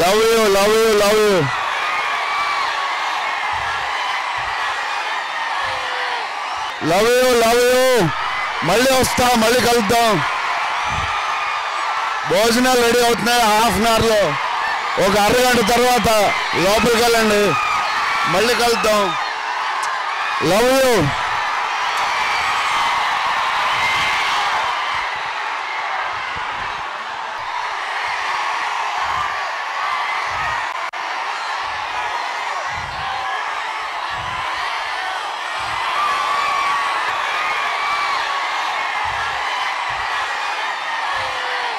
Love you love you love you love you love you మళ్ళీ వస్తా మళ్ళీ కలుద్దాం. భోజనాలు రెడీ అవుతున్నాయి హాఫ్ అన్ అవర్లో. ఒక అరగంట తర్వాత లోపలికి వెళ్ళండి. మళ్ళీ కలుద్దాం. Love you